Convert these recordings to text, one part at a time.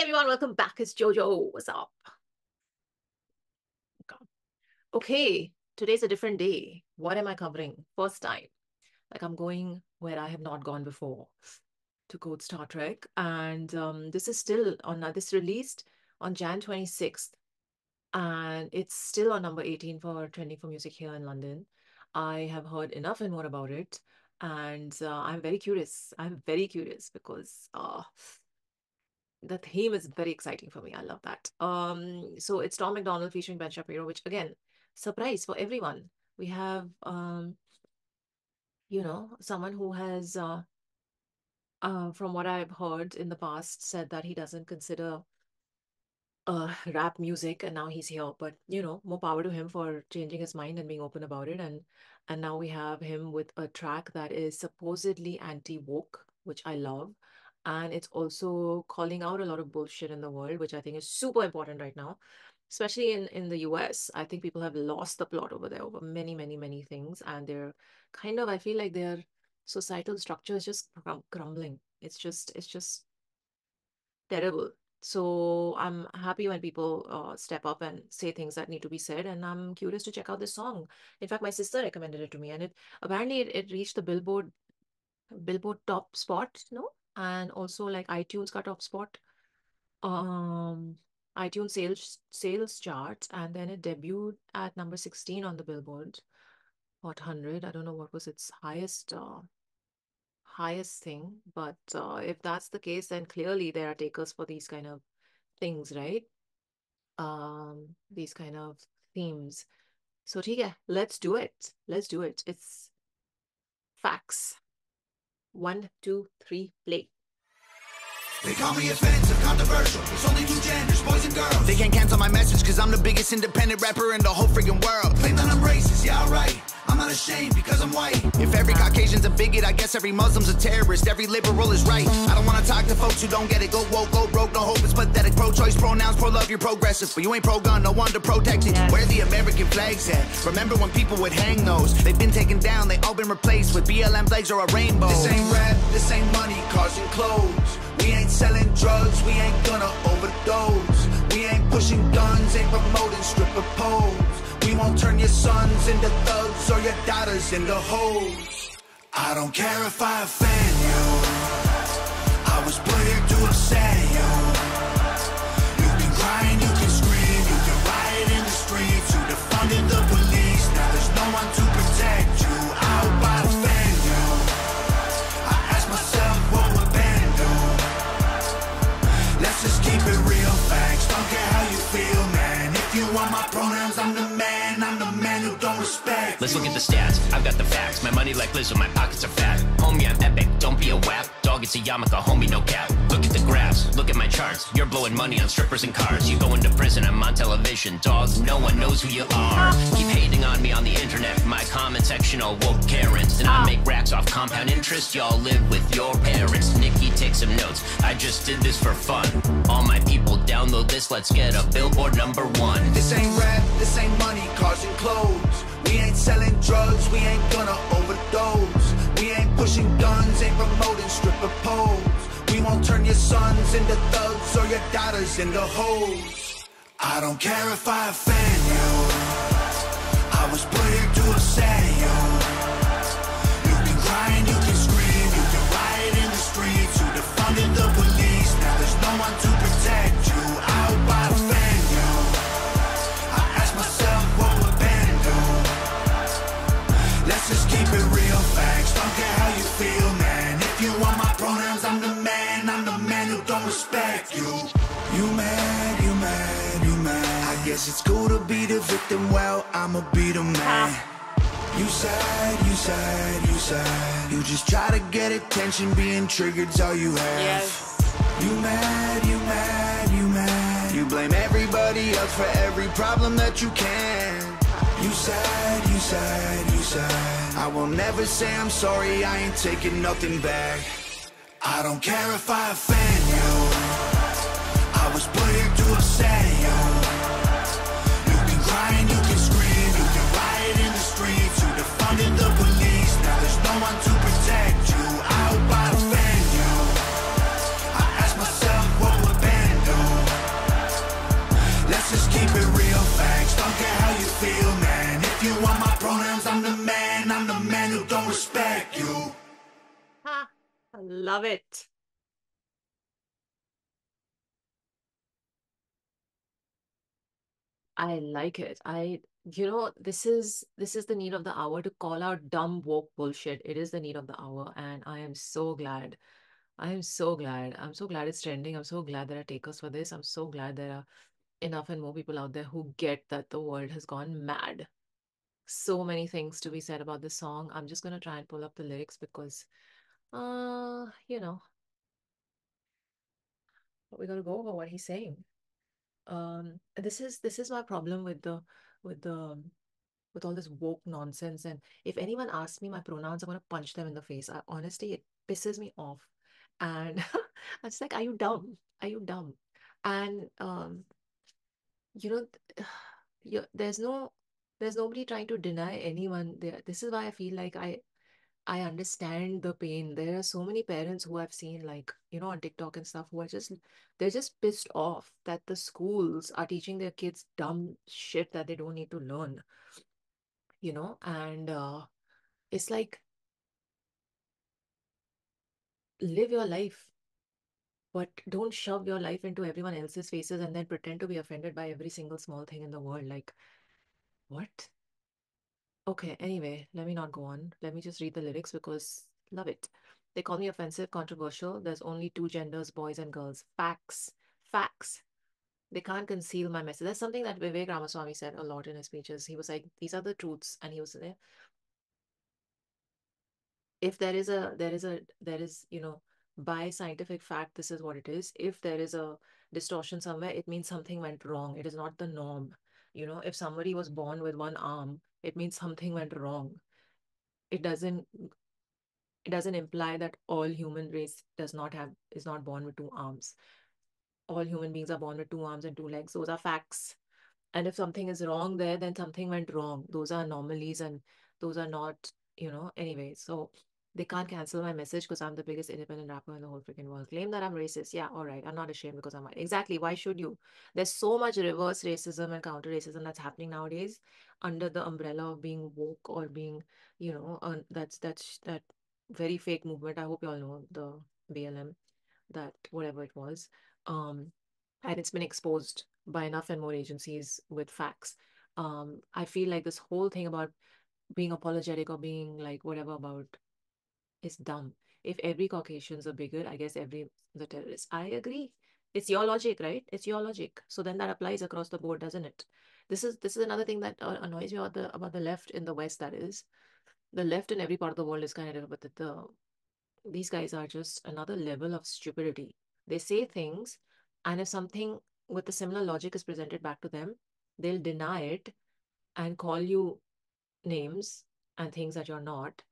everyone, welcome back. It's Jojo. What's up? Okay, today's a different day. What am I covering? First time. Like I'm going where I have not gone before to quote Star Trek. And um, this is still on uh, this released on Jan 26th. And it's still on number 18 for trending for music here in London. I have heard enough and more about it. And uh, I'm very curious. I'm very curious because uh, the theme is very exciting for me. I love that. Um, so it's Tom Macdonald featuring Ben Shapiro, which again, surprise for everyone. We have um, you know, someone who has uh, uh, from what I've heard in the past, said that he doesn't consider uh, rap music, and now he's here. But you know, more power to him for changing his mind and being open about it. And and now we have him with a track that is supposedly anti woke, which I love and it's also calling out a lot of bullshit in the world which i think is super important right now especially in in the us i think people have lost the plot over there over many many many things and they're kind of i feel like their societal structure is just crumbling it's just it's just terrible. So i'm happy when people uh, step up and say things that need to be said and i'm curious to check out this song. In fact my sister recommended it to me and it apparently it, it reached the billboard billboard top spot no and also like iTunes cut off spot, um, iTunes sales sales charts, and then it debuted at number 16 on the Billboard Hot 100. I don't know what was its highest uh, highest thing, but uh, if that's the case, then clearly there are takers for these kind of things, right? Um, these kind of themes. So, yeah, let's do it. Let's do it. It's facts. One, two, three, play. They call me offensive, controversial. It's only two genders, boys and girls. They can't cancel my message because I'm the biggest independent rapper in the whole freaking world. Claim that I'm racist, yeah, alright. I'm not ashamed because I'm white. If every Caucasian's a bigot, I guess every Muslim's a terrorist. Every liberal is right. I don't wanna talk to folks who don't get it. Go woke, go broke, no hope, it's pathetic. Pro choice, pronouns, pro love, you're progressive. But you ain't pro gun, no one to protect it. Where the American flags at? Remember when people would hang those? They've been taken down, they all been replaced with BLM flags or a rainbow. This ain't rap, this ain't money, cars and clothes. We ain't selling drugs, we ain't gonna overdose. We ain't pushing guns, ain't promoting stripper poles. We won't turn your sons into thugs or your daughters into hoes. I don't care if I offend you. I was put here to upset you. You Money my pockets are fat. Homie, I'm epic. Don't be a wap. Dog, it's a yarmulke. Homie, no cap. Look at the graphs. Look at my charts. You're blowing money on strippers and cars. You going to prison. I'm on television. Dog, no one knows who you are. Keep on me on the internet. My comment section all woke Karens. And I ah. make racks off compound interest. Y'all live with your parents. Nicki, take some notes. I just did this for fun. All my people download this. Let's get a billboard number one. This ain't rap. This ain't money. Cars and clothes. We ain't selling drugs, we ain't gonna overdose. We ain't pushing guns, ain't promoting stripper poles. We won't turn your sons into thugs or your daughters into hoes. I don't care if I offend you. Was put here to upset you. Attention, being triggered's all you have. Yes. You mad, you mad, you mad. You blame everybody else for every problem that you can. You sad, you sad, you sad. I will never say I'm sorry, I ain't taking nothing back. I don't care if I offend you. I was put respect you. Ha! I love it. I like it. I, you know, this is this is the need of the hour to call out dumb woke bullshit. It is the need of the hour, and I am so glad. I am so glad. I'm so glad it's trending. I'm so glad there are takers for this. I'm so glad there are enough and more people out there who get that the world has gone mad. So many things to be said about this song. I'm just gonna try and pull up the lyrics because, uh, you know, we gotta go over what he's saying. Um, this is this is my problem with the with the with all this woke nonsense. And if anyone asks me my pronouns, I'm gonna punch them in the face. I, honestly, it pisses me off. And I was like, are you dumb? Are you dumb? And um, you know, there's no there's nobody trying to deny anyone there. This is why I feel like I I understand the pain. There are so many parents who I've seen, like, you know, on TikTok and stuff, who are just, they're just pissed off that the schools are teaching their kids dumb shit that they don't need to learn, you know? And uh, it's like, live your life, but don't shove your life into everyone else's faces and then pretend to be offended by every single small thing in the world. Like, what? Okay, anyway, let me not go on. Let me just read the lyrics because love it. They call me offensive, controversial. There's only two genders, boys and girls. Facts. Facts. They can't conceal my message. That's something that Vivek Ramaswamy said a lot in his speeches. He was like, these are the truths. And he was there. If there is a, there is a, there is, you know, by scientific fact, this is what it is. If there is a distortion somewhere, it means something went wrong. It is not the norm. You know, if somebody was born with one arm, it means something went wrong. It doesn't it doesn't imply that all human race does not have is not born with two arms. All human beings are born with two arms and two legs. Those are facts. And if something is wrong there, then something went wrong. Those are anomalies and those are not, you know, anyway. So they can't cancel my message because I'm the biggest independent rapper in the whole freaking world. Claim that I'm racist. Yeah, all right. I'm not ashamed because I'm white. Exactly. Why should you? There's so much reverse racism and counter racism that's happening nowadays under the umbrella of being woke or being, you know, uh, that's that's that very fake movement. I hope you all know the BLM, that whatever it was. Um, and it's been exposed by enough and more agencies with facts. Um, I feel like this whole thing about being apologetic or being like whatever about is dumb. If every Caucasian's are bigger, I guess every the terrorist. I agree. It's your logic, right? It's your logic. So then that applies across the board, doesn't it? This is this is another thing that uh, annoys me about the about the left in the West. That is, the left in every part of the world is kind of but the, the these guys are just another level of stupidity. They say things, and if something with a similar logic is presented back to them, they'll deny it and call you names and things that you're not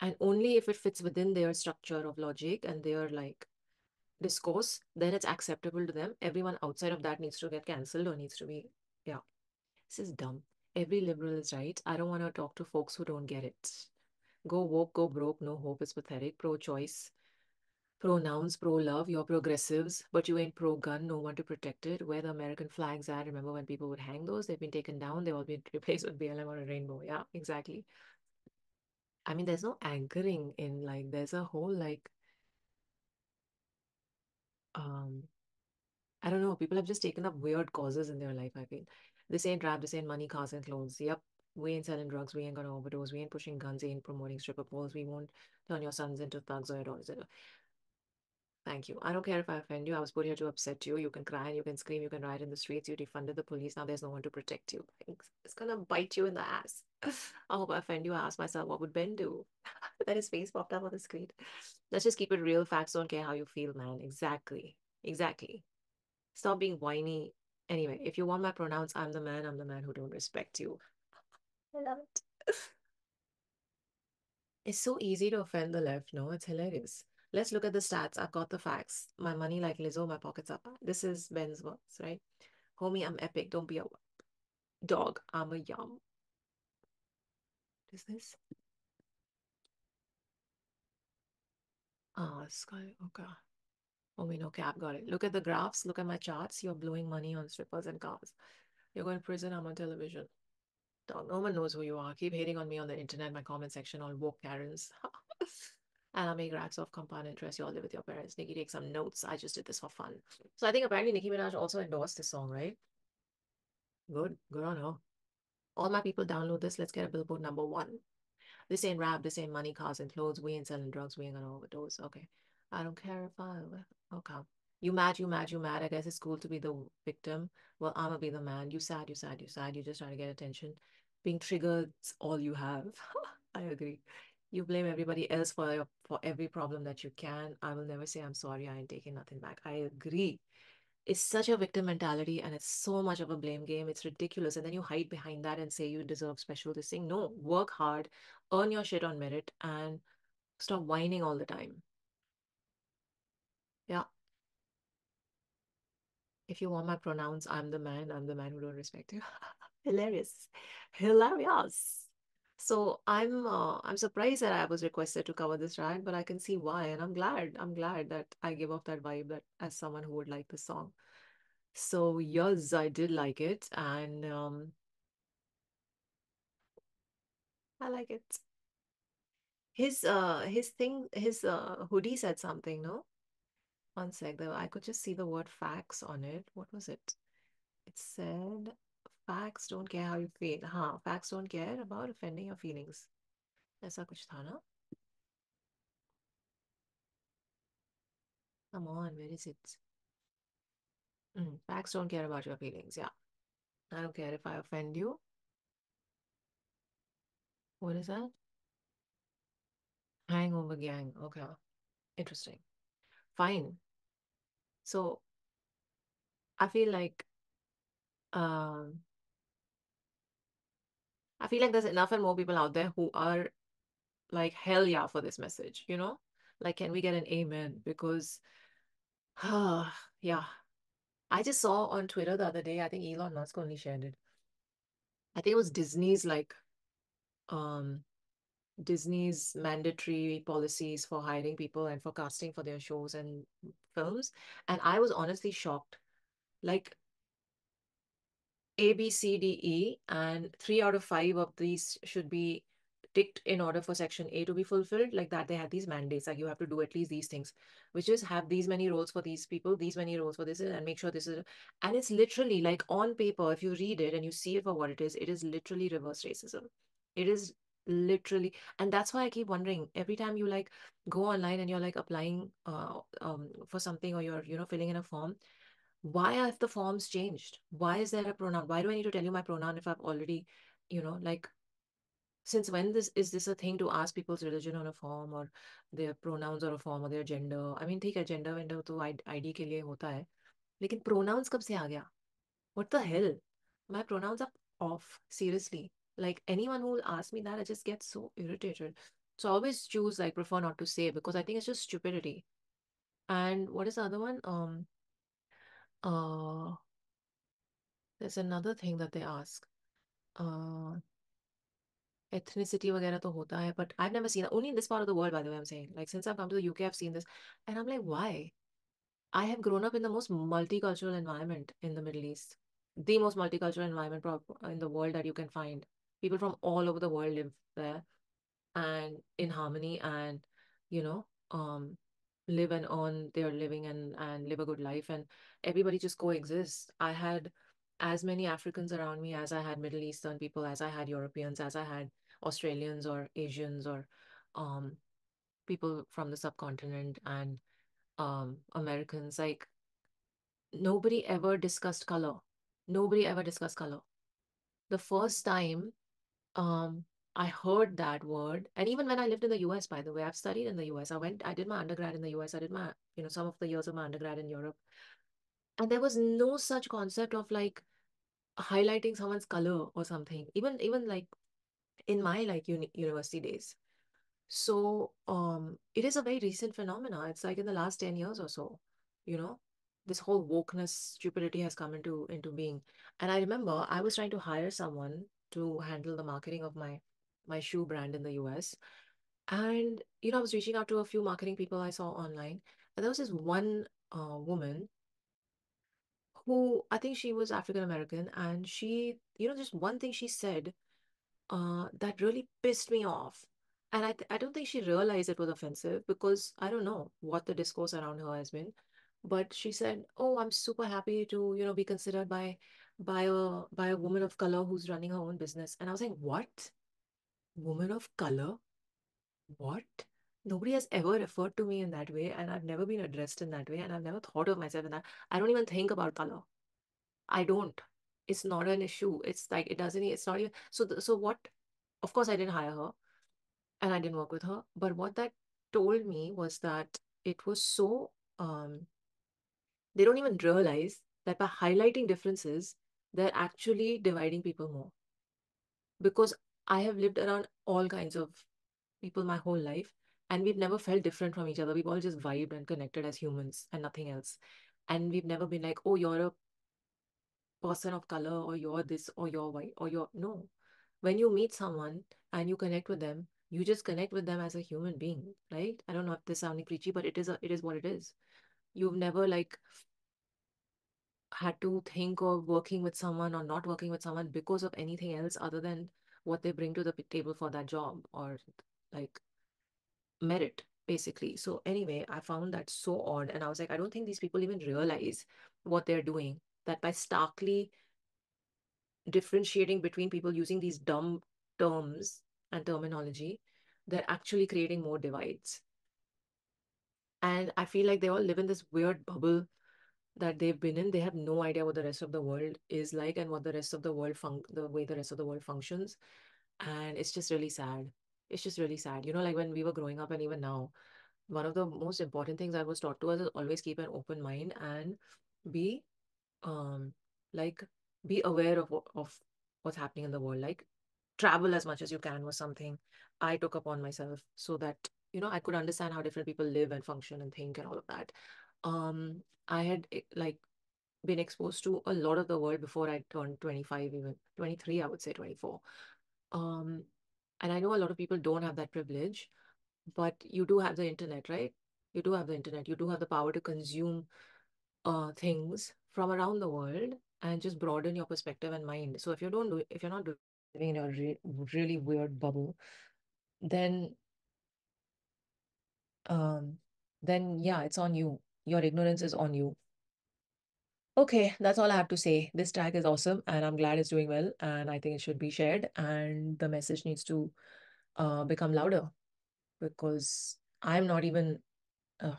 and only if it fits within their structure of logic and their like discourse then it's acceptable to them. Everyone outside of that needs to get cancelled or needs to be yeah. This is dumb. Every liberal is right. I don't want to talk to folks who don't get it. Go woke go broke no hope is pathetic. Pro choice pronouns pro love you're progressives but you ain't pro gun no one to protect it. Where the american flags are remember when people would hang those? They've been taken down they've all been replaced with blm or a rainbow. Yeah exactly I mean, there's no anchoring in like there's a whole like um I don't know, people have just taken up weird causes in their life, I feel. This ain't rap, this ain't money, cars and clothes. Yep, we ain't selling drugs, we ain't gonna overdose, we ain't pushing guns, we ain't promoting stripper poles, we won't turn your sons into thugs or daughters. Thank you. I don't care if I offend you. I was put here to upset you. You can cry you can scream, you can riot in the streets. You defunded the police. Now there's no one to protect you. It's gonna bite you in the ass. I hope I offend you. I ask myself, what would Ben do? then his face popped up on the screen. Let's just keep it real. Facts don't care how you feel, man. Exactly. Exactly. Stop being whiny. Anyway, if you want my pronouns, I'm the man. I'm the man who don't respect you. I love it. It's so easy to offend the left, no? It's hilarious. Let's look at the stats. I've got the facts. My money like Lizzo, my pockets up. This is Ben's words, right? Homie, I'm epic. Don't be a dog. I'm a yum. What is this? Ah, oh, sky. Okay. We know cap got it. Look at the graphs. Look at my charts. You're blowing money on strippers and cars. You're going to prison, I'm on television. No one knows who you are. Keep hating on me on the internet, my comment section, all woke Karens. and I'll make racks of compound interest. You all live with your parents. Nicki, take some notes. I just did this for fun. So I think apparently Nicki Minaj also endorsed this song, right? Good. Good on her. All my people download this. Let's get a billboard number one. This ain't rap. This ain't money, cars, and clothes. We ain't selling drugs. We ain't gonna overdose. Okay. I don't care if I. Okay. Oh, you mad, you mad, you mad. I guess it's cool to be the victim. Well, I'm gonna be the man. You sad, you sad, you sad. You just trying to get attention. Being triggered's all you have. I agree. You blame everybody else for for every problem that you can. I will never say I'm sorry. I ain't taking nothing back. I agree. It's such a victim mentality and it's so much of a blame game. It's ridiculous. And then you hide behind that and say you deserve special this thing. No, work hard, earn your shit on merit, and stop whining all the time. Yeah. If you want my pronouns, I'm the man. I'm the man who don't respect you. Hilarious. Hilarious. So I'm uh, I'm surprised that I was requested to cover this rant, but I can see why, and I'm glad. I'm glad that I give off that vibe that as someone who would like the song. So yes, I did like it, and um, I like it. His uh his thing his uh hoodie said something, no? One sec, though. I could just see the word facts on it. What was it? It said facts don't care how you feel. Huh, facts don't care about offending your feelings. ऐसा कुछ था ना? Come on, where is it? Mm, facts don't care about your feelings. Yeah. I don't care if I offend you. What is that? Hangover gang. Okay. Interesting. Fine. So I feel like um I feel like there's enough and more people out there who are like hell yeah for this message, you know? Like can we get an amen? Because yeah. I just saw on Twitter the other day, I think Elon Musk only shared it. I think it was Disney's like um Disney's mandatory policies for hiring people and for casting for their shows and films. And I was honestly shocked. Like A, B, C, D, E, and three out of five of these should be ticked in order for section A to be fulfilled. Like that, they had these mandates, like you have to do at least these things, which is have these many roles for these people, these many roles for this, and make sure this is. And it's literally like on paper, if you read it and you see it for what it is, it is literally reverse racism. It is literally and that's why i keep wondering every time you like go online and you're like applying uh, um, for something or you're you know filling in a form why have the forms changed why is there a pronoun why do i need to tell you my pronoun if i've already you know like since when this is this a thing to ask people's religion on a form or their pronouns or a form or their gender i mean ठीक है gender vendor तो ID के लिए होता है लेकिन pronouns कब से आ गया what the hell my pronouns are off seriously like anyone who will ask me that, I just get so irritated. So I always choose like prefer not to say because I think it's just stupidity. And what is the other one? Um uh there's another thing that they ask. Uh ethnicity वगैरह तो होता है, but I've never seen it. Only in this part of the world, by the way, I'm saying. Like since I've come to the UK, I've seen this. And I'm like, why? I have grown up in the most multicultural environment in the Middle East. The most multicultural environment in the world that you can find people from all over the world live there and in harmony and you know um live and earn their living and and live a good life and everybody just coexists. I had as many africans around me as i had middle eastern people as i had europeans as i had australians or asians or um people from the subcontinent and um americans. Like nobody ever discussed color. Nobody ever discussed color. The first time um, I heard that word. And even when I lived in the US, by the way, I've studied in the US. I went, I did my undergrad in the US. I did my, you know, some of the years of my undergrad in Europe. And there was no such concept of like highlighting someone's color or something. Even, even like in my like uni university days. So um, it is a very recent phenomenon. It's like in the last 10 years or so, you know, this whole wokeness stupidity has come into into being. And I remember I was trying to hire someone to handle the marketing of my my shoe brand in the US. And you know, I was reaching out to a few marketing people I saw online, and there was this one uh, woman who I think she was African American, and she, you know, just one thing she said uh, that really pissed me off. And I, I don't think she realized it was offensive because I don't know what the discourse around her has been. But she said, "Oh, I'm super happy to, you know, be considered by by a by a woman of color who's running her own business." And I was like, "What? Woman of color? What?" Nobody has ever referred to me in that way, and I've never been addressed in that way, and I've never thought of myself in that. I don't even think about color. I don't. It's not an issue. It's like it doesn't. It's not even. So the, so what? Of course, I didn't hire her, and I didn't work with her. But what that told me was that it was so. Um, they don't even realize that by highlighting differences, they're actually dividing people more. Because I have lived around all kinds of people my whole life, and we've never felt different from each other. We've all just vibed and connected as humans and nothing else. And we've never been like, oh, you're a person of color or you're this or you're white or you're no. When you meet someone and you connect with them, you just connect with them as a human being, right? I don't know if this sounding preachy, but it is a, it is what it is. You've never like had to think of working with someone or not working with someone because of anything else other than what they bring to the table for that job or like merit basically. So anyway i found that so odd and i was like i don't think these people even realize what they're doing that by starkly differentiating between people using these dumb terms and terminology they're actually creating more divides. And i feel like they all live in this weird bubble that they've been in they have no idea what the rest of the world is like and what the rest of the world fun- the way the rest of the world functions and it's just really sad it's just really sad. You know, like when we were growing up and even now, one of the most important things I was taught to us is always keep an open mind and be um like be aware of of what's happening in the world. Like travel as much as you can was something I took upon myself so that, you know, I could understand how different people live and function and think and all of that. Um, I had eh, like been exposed to a lot of the world before I turned 25, even 23, I would say 24. Um, and I know a lot of people don't have that privilege, but you do have the internet, right? You do have the internet. You do have the power to consume uh, things from around the world and just broaden your perspective and mind. So if you don't do, if you're not living in a re really weird bubble, then, um, then yeah, it's on you. Your ignorance is on you. Okay, that's all I have to say. This tag is awesome and I'm glad it's doing well and I think it should be shared and the message needs to uh, become louder because I'm not even, uh,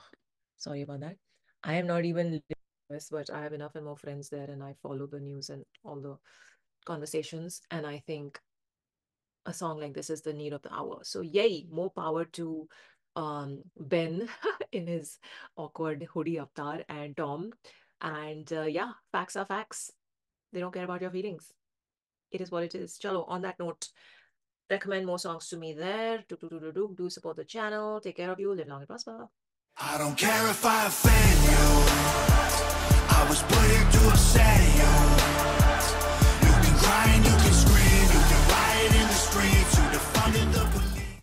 sorry about that. I am not even US, but I have enough and more friends there and I follow the news and all the conversations. And I think a song like this is the need of the hour. So yay, more power to um, Ben in his awkward hoodie avatar and Tom and uh, yeah, facts are facts. They don't care about your feelings. It is what it is. Chalo, on that note, recommend more songs to me there. Do, do, do, do, do. do support the channel. Take care of you. Live long and prosper. I don't care if I offend you. I was put here to upset you. You can you can scream. You can riot in the streets. You defunded the.